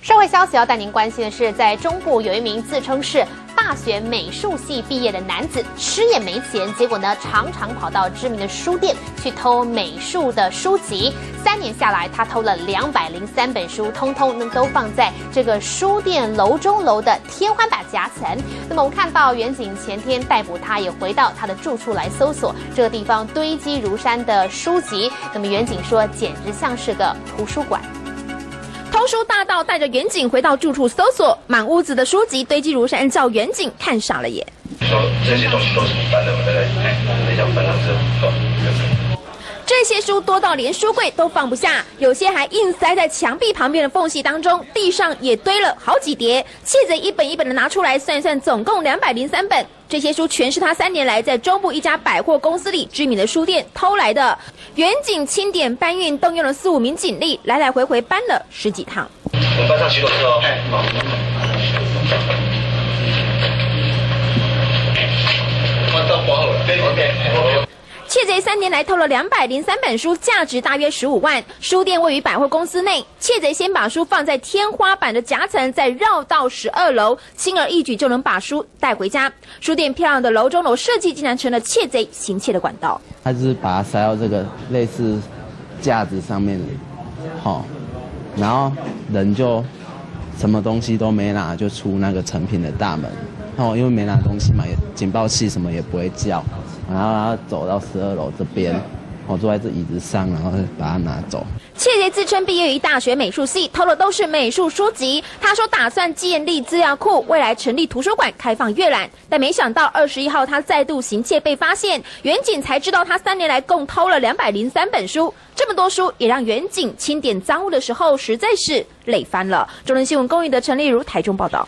社会消息要带您关心的是，在中部有一名自称是大学美术系毕业的男子，吃也没钱，结果呢常常跑到知名的书店去偷美术的书籍。三年下来，他偷了两百零三本书，通通呢都放在这个书店楼中楼的天花板夹层。那么我们看到，远景前天逮捕他，也回到他的住处来搜索这个地方堆积如山的书籍。那么远景说，简直像是个图书馆。高书大盗带着远景回到住处搜索，满屋子的书籍堆积如山，叫远景看傻了眼。这些书多到连书柜都放不下，有些还硬塞在墙壁旁边的缝隙当中，地上也堆了好几叠。窃贼一本一本的拿出来算一算，总共两百零三本。这些书全是他三年来在中部一家百货公司里知名的书店偷来的。远景清点搬运，动用了四五名警力，来来回回搬了十几趟。我们搬上洗手车哦。搬到刮好了。OK。窃贼三年来偷了两百零三本书，价值大约十五万。书店位于百货公司内，窃贼先把书放在天花板的夹层，再绕到十二楼，轻而易举就能把书带回家。书店漂亮的楼中楼设计，竟然成了窃贼行窃的管道。他是把它塞到这个类似架子上面，好，然后人就什么东西都没拿，就出那个成品的大门。哦，因为没拿东西嘛，也警报器什么也不会叫。然后他走到十二楼这边，我坐在这椅子上，然后把它拿走。窃贼自称毕业于大学美术系，偷的都是美术书籍。他说打算建立资料库，未来成立图书馆，开放阅览。但没想到二十一号他再度行窃被发现，远景才知道他三年来共偷了两百零三本书。这么多书，也让远景清点赃物的时候实在是累翻了。中人新闻公益的陈丽如台中报道。